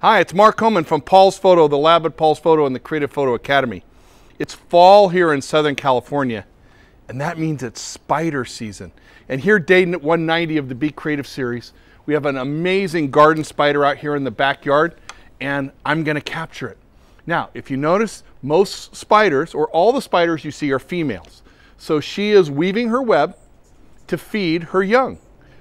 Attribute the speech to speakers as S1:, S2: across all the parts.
S1: Hi, it's Mark Comon from Paul's Photo, the lab at Paul's Photo and the Creative Photo Academy. It's fall here in Southern California, and that means it's spider season. And here, day 190 of the Be Creative series, we have an amazing garden spider out here in the backyard, and I'm gonna capture it. Now, if you notice, most spiders, or all the spiders you see, are females. So she is weaving her web to feed her young.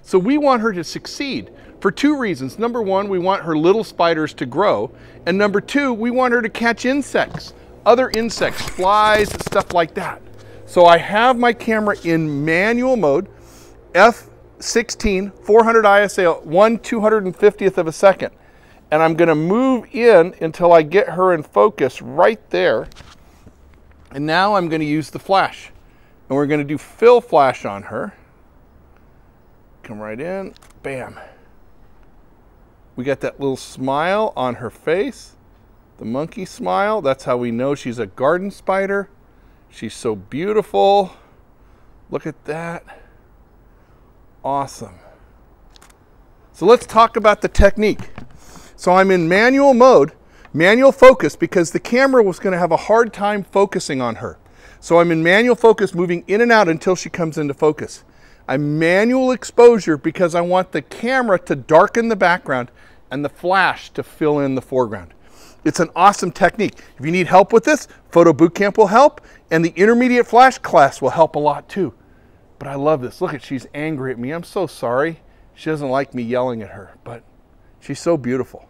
S1: So we want her to succeed for two reasons. Number one, we want her little spiders to grow. And number two, we want her to catch insects, other insects, flies, stuff like that. So I have my camera in manual mode, F16, 400 ISA, 1 250th of a second. And I'm gonna move in until I get her in focus right there. And now I'm gonna use the flash. And we're gonna do fill flash on her. Come right in, bam. We got that little smile on her face, the monkey smile. That's how we know she's a garden spider. She's so beautiful. Look at that. Awesome. So let's talk about the technique. So I'm in manual mode, manual focus, because the camera was gonna have a hard time focusing on her. So I'm in manual focus, moving in and out until she comes into focus. I'm manual exposure because I want the camera to darken the background and the flash to fill in the foreground. It's an awesome technique. If you need help with this, Photo Bootcamp will help, and the intermediate flash class will help a lot too. But I love this. Look at, she's angry at me. I'm so sorry. She doesn't like me yelling at her, but she's so beautiful.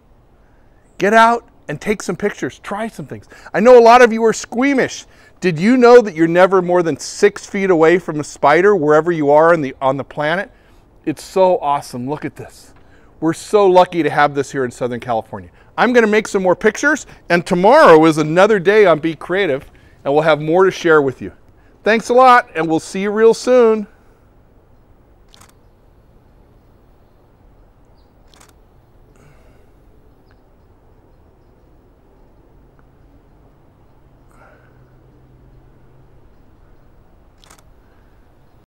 S1: Get out and take some pictures. Try some things. I know a lot of you are squeamish. Did you know that you're never more than six feet away from a spider wherever you are on the, on the planet? It's so awesome. Look at this. We're so lucky to have this here in Southern California. I'm going to make some more pictures, and tomorrow is another day on Be Creative, and we'll have more to share with you. Thanks a lot, and we'll see you real soon.